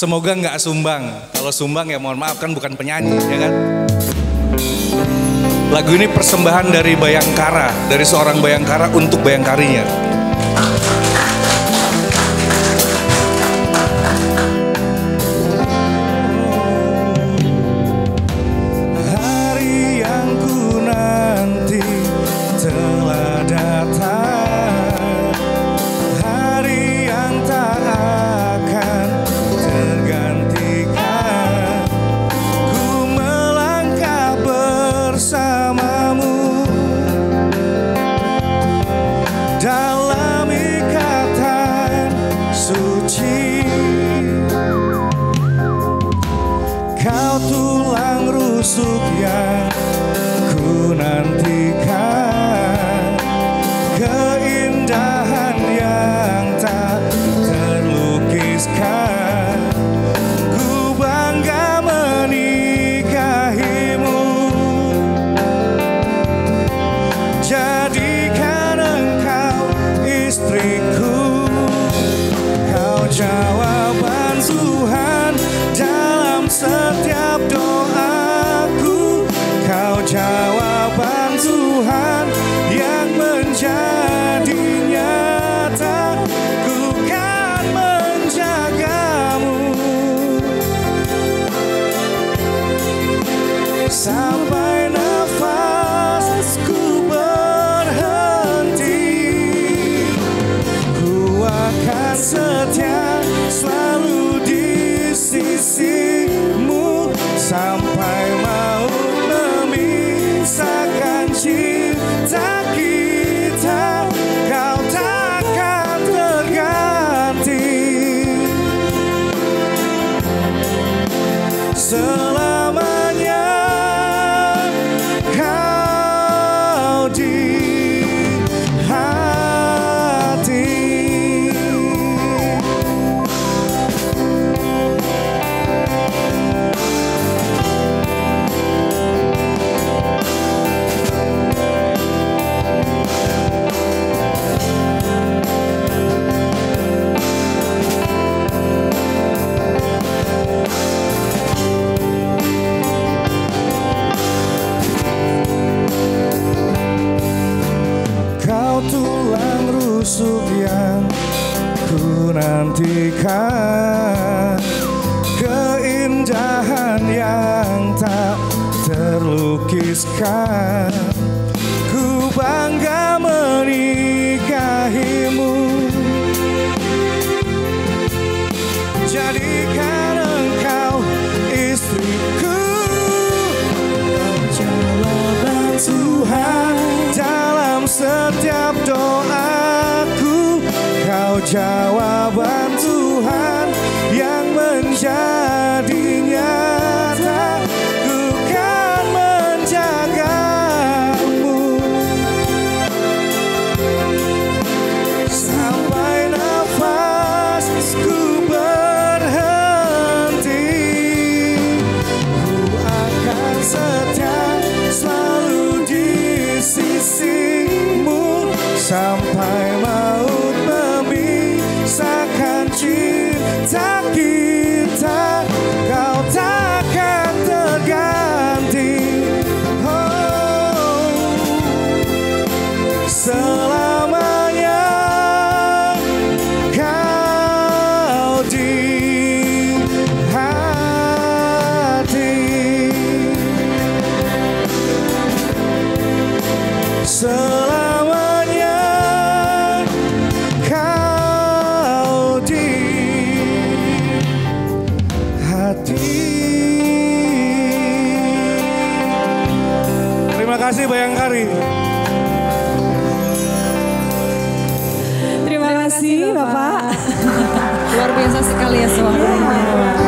semoga nggak sumbang. Kalau sumbang ya mohon maaf kan bukan penyanyi ya kan. Lagu ini persembahan dari Bayangkara, dari seorang Bayangkara untuk Bayangkarinya. Kau tulang rusuk yang ku nantikan. Keindahan yang tak terlukiskan. Ku bangga menikahimu. Jadikan engkau istriku jawaban Tuhan dalam setiap doaku. Kau jawaban Tuhan yang menjadi nyata. Ku kan menjagamu. Sampai nafasku berhenti Ku akan setia selalu di sisimu Sampai mau memisahkan cinta kita. Kau takkan terganti. Selamanya ku nantikan Keindahan yang tak terlukiskan. Ku bangga menikahimu. Jadikan Kau jawaban kasih Bayangkari Terima kasih Bapak. Luar biasa sekali ya suaranya.